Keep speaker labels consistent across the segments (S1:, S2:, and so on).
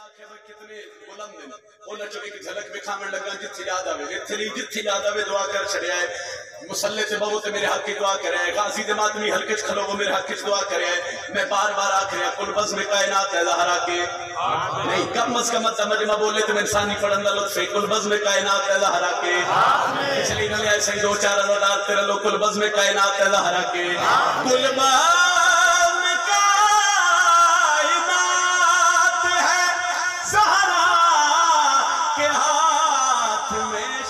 S1: کتنے بلند ہیں۔ انہاں چوں ایک جھلک وکھاون لگا جتھے یاد آوے ایتھے نہیں جتھے یاد آوے دعا کر چھڑیا ہے مسلح تے بہو تے میرے حق کی دعا کرے ہے غازی دے ماتمی حلقے چ کھلو وہ میرے حق کی دعا کرے ہے میں بار بار آکھ رہا کل بزم کائنات ہے ظاہرا کے نہیں کم از کم اتنا مجمع بولے تو میں انسانی پڑھن دا لطف ہے کل بزم کائنات ہے ظاہرا کے اس لیے نہ لے ایسے دو چار ازادار تیرے لو کل بزم کائنات ہے ظاہرا کے کل بزم میں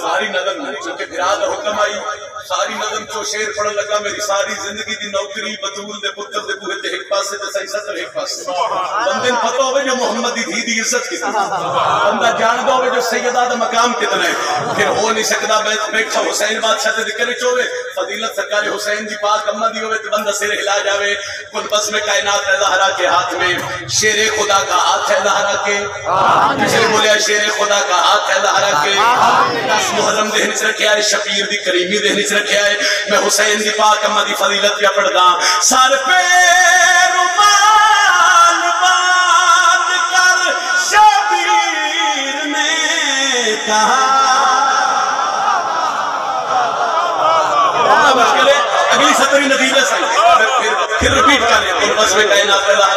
S1: ساری نظم چونکہ براد حکم آئی۔ ساری نظم چو شیر پڑھن لگا، میری ساری زندگی دی نوکری بطول دے پتر دے بوہے تے ایک پاسے تے صحیح ستر ایک پاسے۔ بندے پتہ ہوئے جو محمد دی دھی دی عزت کتنی بندہ جان دو ہوئے جو سیدہ دا مقام کتنا ہے پھر ہو نہیں سکتا بیٹھ بیٹھا حسین بادشاہ دے ذکر چوے فضیلت سرکار حسین دی پاک امہ دی ہوئے تے بندہ سر ہلا جاوے۔ کل بس میں کائنات ہے زہرا کے ہاتھ میں۔ شیر خدا کا ہاتھ ہے زہرا کے۔ کسی بولیا شیر خدا کا ہاتھ ہے زہرا کے۔ دس محرم دہن سے رکھیا ہے شبیر دی کریمی دہن سے رکھیا ہے میں حسین دی پاک امہ دی فضیلت پہ پڑھ دا سر پہ رومال باندھ کر شبیر نے کہا۔ بڑا مشکل ہے اگلی ستری نتیجہ صحیح پھر رپیٹ کر لیں کل بس میں کائنات ہے لہرا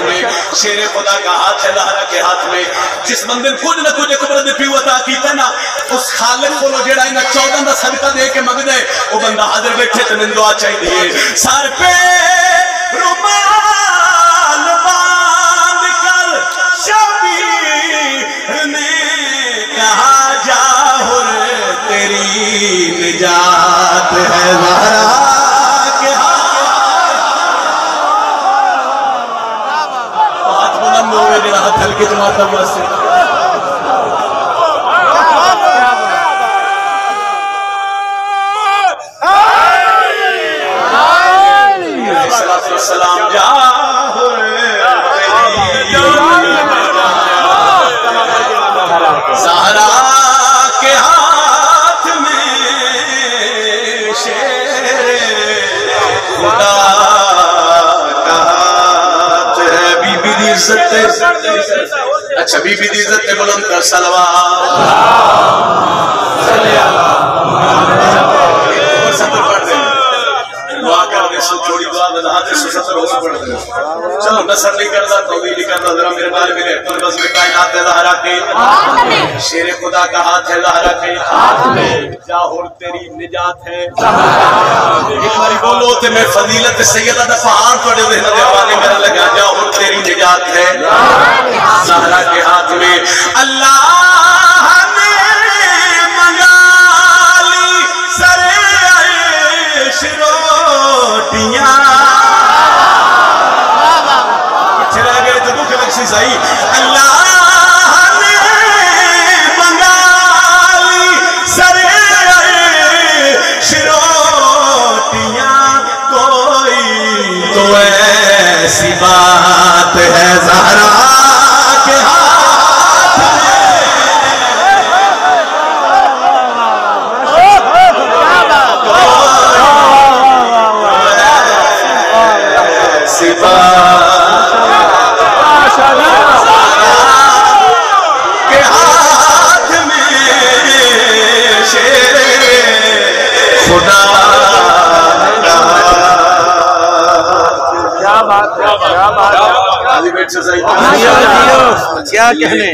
S1: ہاتھ میں، شیر خدا کا ہاتھ ہے، لہرہ کے ہاتھ میں۔ جس بندے کچھ نہ کچھ قبر دے پیو عطا کیتا نا، اس خالق کو جڑا نا چودہ دا صدقہ دے کے منگ دے وہ بندہ حاضر بیٹھے تے من دعا چاہیے۔ سر پہ رومال جڑا ہاتھ ہلکے جماعت عزت اچھا بی بی دی عزت بلند کر دیں دعا کر سو جوڑی دعا دیں سو ستر ہو پڑھ چلو نصر نہیں کرتا توبی نہیں ذرا میرے بارے میں کل بس میں کائنات ہے زہرا کے شیر خدا کا ہاتھ ہے زہرا کے ہاتھ میں جاہر تیری نجات ہے۔ ایک باری بولو تے میں فضیلت سیدہ دا پہاڑ توڑے ذہن دے حوالے میرا لگا جاہر تیری نجات ہے۔ زہرا کے ہاتھ میں اللہ سی سائی اللہ
S2: کیا کیا کہنے؟